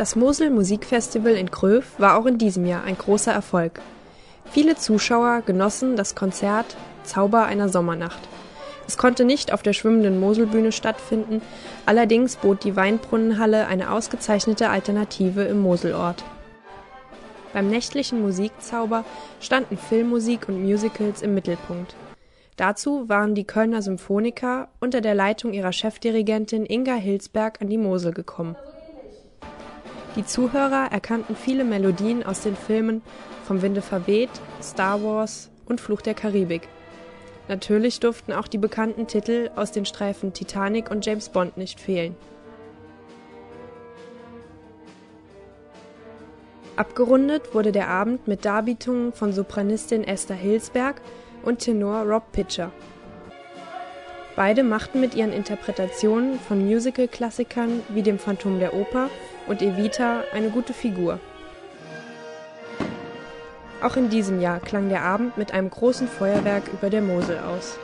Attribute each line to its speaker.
Speaker 1: Das Mosel Musikfestival in Gröf war auch in diesem Jahr ein großer Erfolg. Viele Zuschauer genossen das Konzert Zauber einer Sommernacht. Es konnte nicht auf der schwimmenden Moselbühne stattfinden, allerdings bot die Weinbrunnenhalle eine ausgezeichnete Alternative im Moselort. Beim nächtlichen Musikzauber standen Filmmusik und Musicals im Mittelpunkt. Dazu waren die Kölner Symphoniker unter der Leitung ihrer Chefdirigentin Inga Hilsberg an die Mosel gekommen. Die Zuhörer erkannten viele Melodien aus den Filmen Vom Winde verweht, Star Wars und Fluch der Karibik. Natürlich durften auch die bekannten Titel aus den Streifen Titanic und James Bond nicht fehlen. Abgerundet wurde der Abend mit Darbietungen von Sopranistin Esther Hilsberg und Tenor Rob Pitcher. Beide machten mit ihren Interpretationen von Musical-Klassikern wie dem Phantom der Oper und Evita eine gute Figur. Auch in diesem Jahr klang der Abend mit einem großen Feuerwerk über der Mosel aus